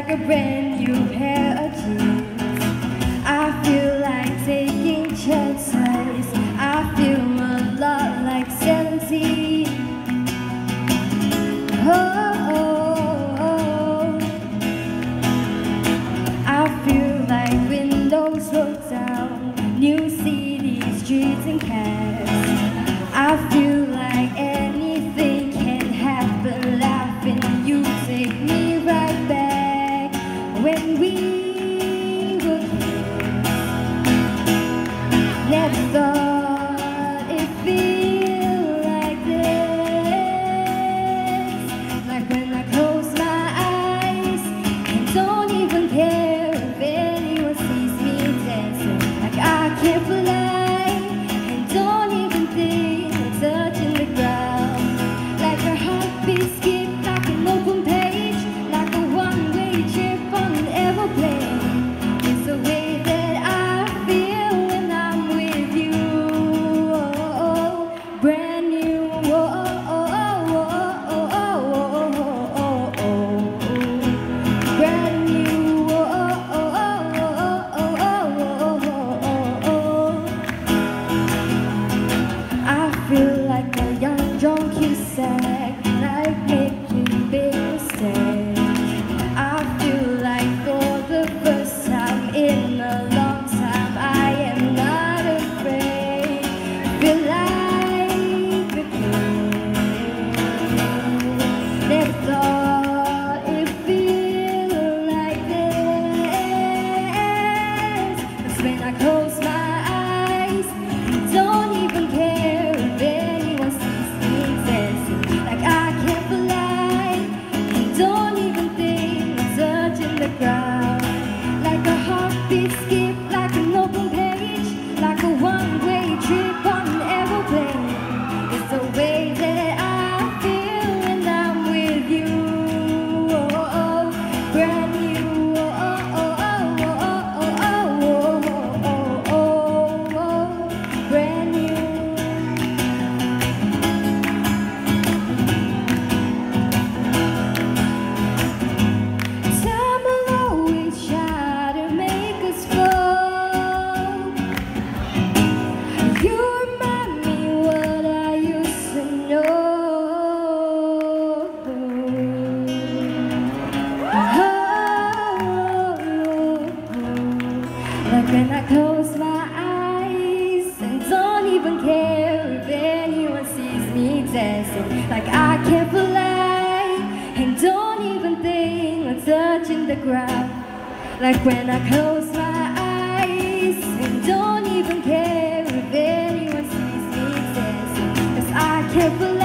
like a brand new pair of jeans. I feel when we like a young drunk, you said. me dancing. Like I can't believe And don't even think of touching the ground. Like when I close my eyes And don't even care if anyone sees me dancing. Cause I can't believe